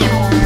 You.